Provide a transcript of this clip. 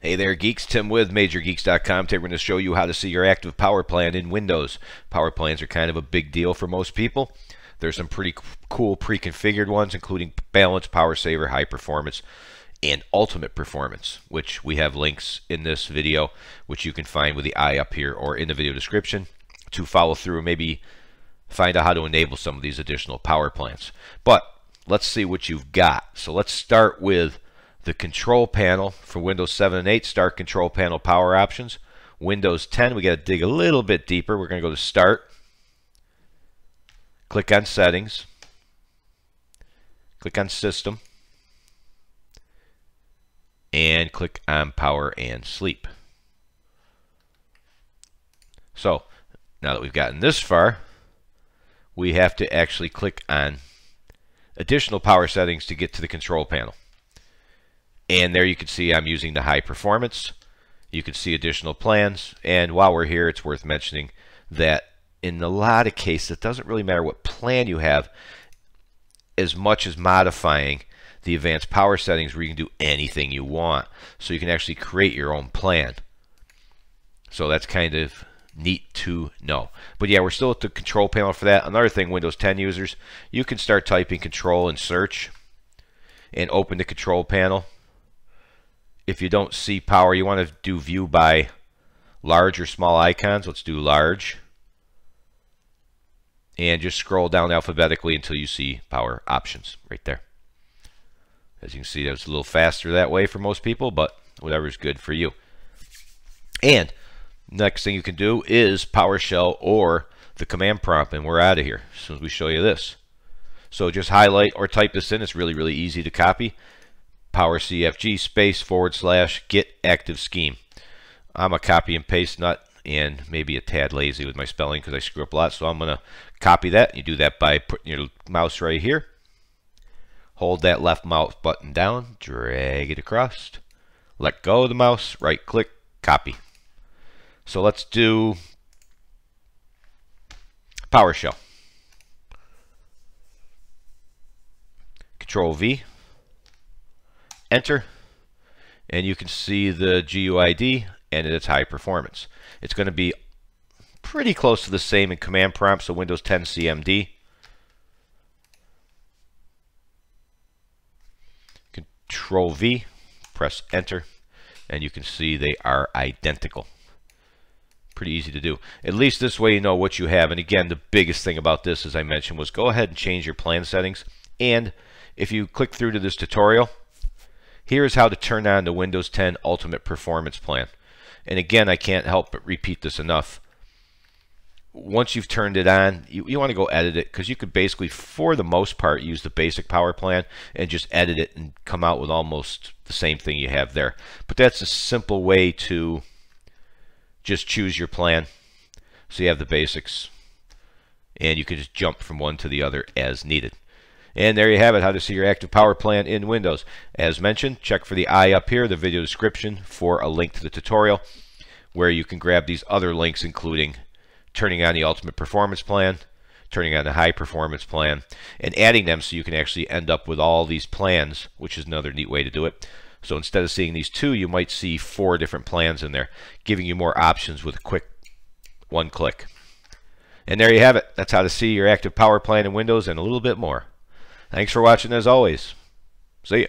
Hey there, geeks. Tim with MajorGeeks.com. Today we're going to show you how to see your active power plan in Windows. Power plans are kind of a big deal for most people. There's some pretty cool pre-configured ones, including Balance, Power Saver, High Performance, and Ultimate Performance, which we have links in this video, which you can find with the eye up here or in the video description to follow through and maybe find out how to enable some of these additional power plans. But let's see what you've got. So let's start with the control panel for Windows 7 and 8, start control panel power options. Windows 10, we got to dig a little bit deeper. We're going to go to start, click on settings, click on system, and click on power and sleep. So now that we've gotten this far, we have to actually click on additional power settings to get to the control panel. And there you can see I'm using the high performance. You can see additional plans. And while we're here, it's worth mentioning that in a lot of cases, it doesn't really matter what plan you have as much as modifying the advanced power settings where you can do anything you want. So you can actually create your own plan. So that's kind of neat to know. But yeah, we're still at the control panel for that. Another thing, Windows 10 users, you can start typing control and search and open the control panel if you don't see power, you want to do view by large or small icons. Let's do large. And just scroll down alphabetically until you see power options right there. As you can see, that's a little faster that way for most people, but whatever's good for you. And next thing you can do is PowerShell or the command prompt, and we're out of here as soon as we show you this. So just highlight or type this in. It's really, really easy to copy power CFG space forward slash get active scheme. I'm a copy and paste nut and maybe a tad lazy with my spelling because I screw up a lot. So I'm going to copy that. You do that by putting your mouse right here. Hold that left mouse button down, drag it across, let go of the mouse, right click, copy. So let's do PowerShell. Control V, enter and you can see the GUID and its high performance. It's going to be pretty close to the same in command prompt, so Windows 10 CMD. Control V, press enter, and you can see they are identical. Pretty easy to do. At least this way you know what you have. And again, the biggest thing about this, as I mentioned, was go ahead and change your plan settings. And if you click through to this tutorial, Here's how to turn on the Windows 10 Ultimate Performance Plan. And again, I can't help but repeat this enough. Once you've turned it on, you, you want to go edit it because you could basically, for the most part, use the basic power plan and just edit it and come out with almost the same thing you have there. But that's a simple way to just choose your plan. So you have the basics and you can just jump from one to the other as needed. And there you have it, how to see your active power plan in Windows. As mentioned, check for the eye up here, the video description, for a link to the tutorial where you can grab these other links, including turning on the Ultimate Performance Plan, turning on the High Performance Plan, and adding them so you can actually end up with all these plans, which is another neat way to do it. So instead of seeing these two, you might see four different plans in there, giving you more options with a quick one click. And there you have it. That's how to see your active power plan in Windows and a little bit more. Thanks for watching as always. See you.